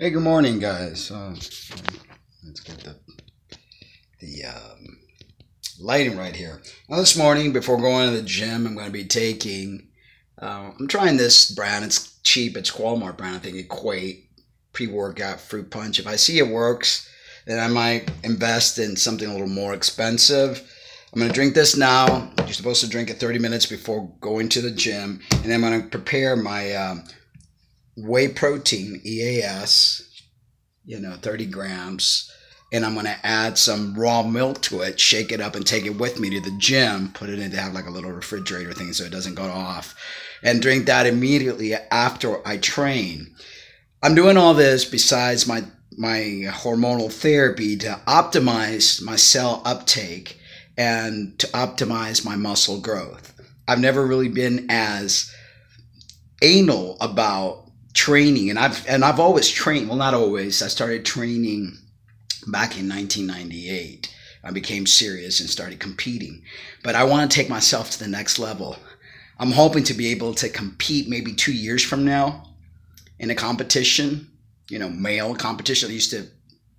Hey, good morning, guys. Uh, let's get the the um, lighting right here. Well, this morning, before going to the gym, I'm going to be taking. Uh, I'm trying this brand. It's cheap. It's Walmart brand. I think Equate pre-workout fruit punch. If I see it works, then I might invest in something a little more expensive. I'm going to drink this now. You're supposed to drink it 30 minutes before going to the gym, and I'm going to prepare my. Um, whey protein, EAS, you know, 30 grams. And I'm going to add some raw milk to it, shake it up, and take it with me to the gym. Put it in to have like a little refrigerator thing so it doesn't go off. And drink that immediately after I train. I'm doing all this besides my my hormonal therapy to optimize my cell uptake and to optimize my muscle growth. I've never really been as anal about training and I've and I've always trained well not always I started training back in 1998 I became serious and started competing but I want to take myself to the next level. I'm hoping to be able to compete maybe 2 years from now in a competition you know male competition. I used to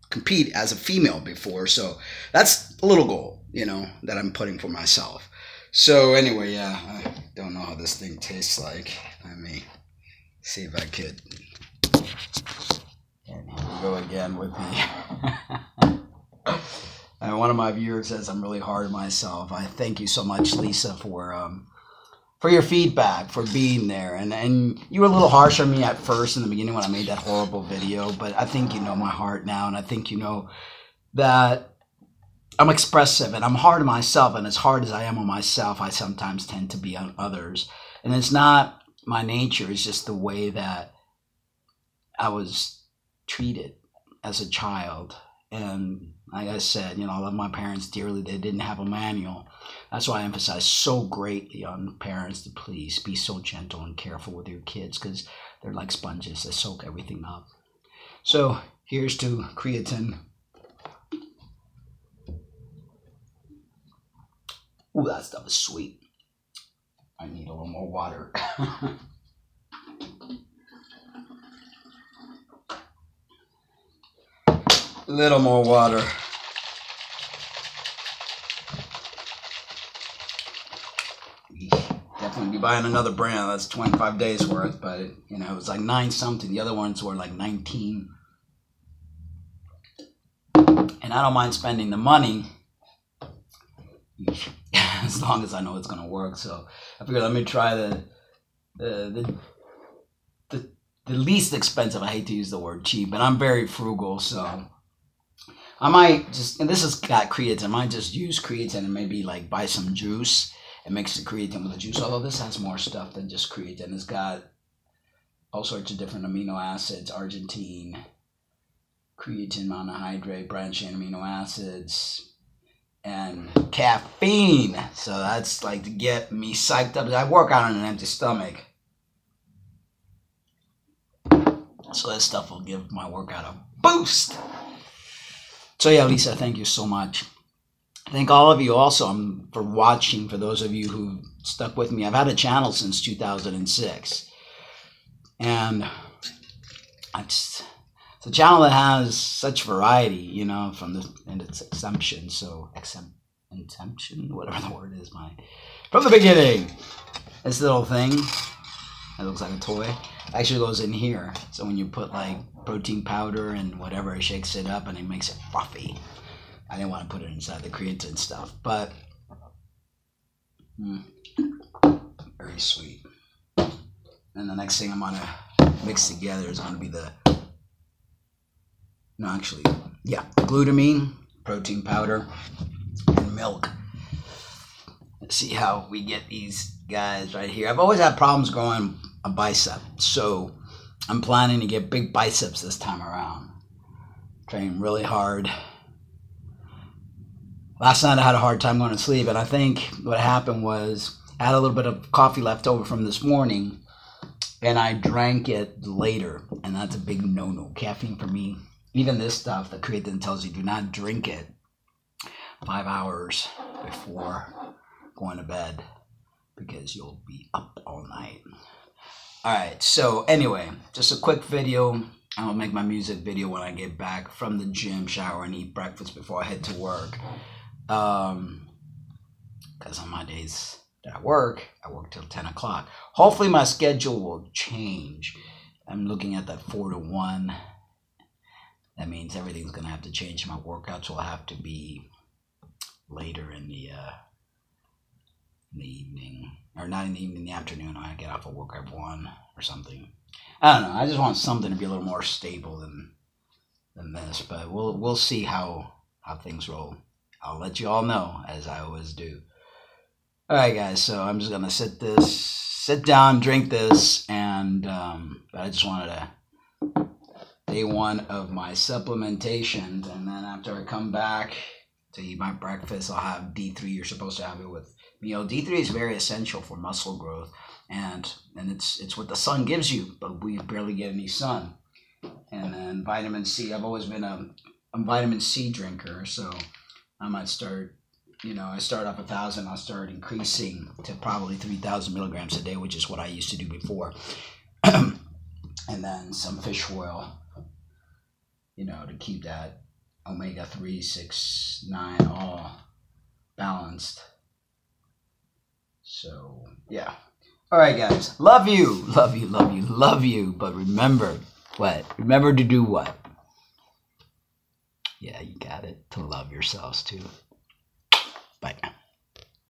compete as a female before so that's a little goal you know that I'm putting for myself. So anyway yeah I don't know how this thing tastes like. I mean see if I could. And here we go again with the. and one of my viewers says I'm really hard on myself. I thank you so much, Lisa, for um, for your feedback, for being there. And and you were a little harsh on me at first in the beginning when I made that horrible video, but I think you know my heart now, and I think you know that I'm expressive and I'm hard on myself, and as hard as I am on myself, I sometimes tend to be on others. And it's not my nature is just the way that I was treated as a child. And like I said, you know, I love my parents dearly. They didn't have a manual. That's why I emphasize so greatly on parents to please be so gentle and careful with your kids because they're like sponges. They soak everything up. So here's to creatine. Ooh, that stuff is sweet. I need a little more water. a little more water. Definitely be buying another brand. That's 25 days worth, but it, you know, it was like nine something. The other ones were like 19. And I don't mind spending the money as long as I know it's gonna work. So I figured let me try the the the the, least expensive. I hate to use the word cheap, but I'm very frugal, so I might just and this has got creatine. I might just use creatine and maybe like buy some juice and mix the creatine with the juice. Although this has more stuff than just creatine. It's got all sorts of different amino acids, arginine, creatine monohydrate, branching amino acids, and caffeine. So that's like to get me psyched up. I work out on an empty stomach. So that stuff will give my workout a boost. So yeah, Lisa, thank you so much. Thank all of you also um, for watching. For those of you who stuck with me, I've had a channel since 2006, and I just it's a channel that has such variety, you know, from the and its exemption. So exempt exemption, whatever the word is, my from the beginning. This little thing it looks like a toy actually goes in here. So when you put like protein powder and whatever, it shakes it up and it makes it fluffy. I didn't want to put it inside the creatine stuff, but mm, very sweet. And the next thing I'm gonna mix together is gonna be the no, actually, yeah, glutamine, protein powder, and milk. Let's see how we get these guys right here. I've always had problems growing a bicep, so I'm planning to get big biceps this time around. Training really hard. Last night I had a hard time going to sleep, and I think what happened was I had a little bit of coffee left over from this morning, and I drank it later, and that's a big no-no. Caffeine for me even this stuff, the creatine tells you do not drink it five hours before going to bed because you'll be up all night. All right, so anyway, just a quick video. I'll make my music video when I get back from the gym, shower, and eat breakfast before I head to work. Um, because on my days that I work, I work till 10 o'clock. Hopefully, my schedule will change. I'm looking at that 4 to 1. That means everything's going to have to change. My workouts will have to be later in the uh, in the evening, or not in the evening, in the afternoon. I get off of work at 1 or something. I don't know. I just want something to be a little more stable than than this, but we'll we'll see how how things roll. I'll let you all know as I always do. All right, guys. So I'm just gonna sit this, sit down, drink this, and um, but I just wanted to day one of my supplementation. and then after I come back to eat my breakfast, I'll have D3. You're supposed to have it with meal. D3 is very essential for muscle growth and and it's it's what the sun gives you, but we barely get any sun. And then vitamin C. I've always been a, a vitamin C drinker, so I might start. You know, I start off a thousand. I'll start increasing to probably three thousand milligrams a day, which is what I used to do before. and then some fish oil. You know, to keep that omega three, six, nine all balanced. So yeah. All right, guys. Love you. Love you. Love you. Love you. But remember what? Remember to do what? Yeah, you got it. To love yourselves too. Bye.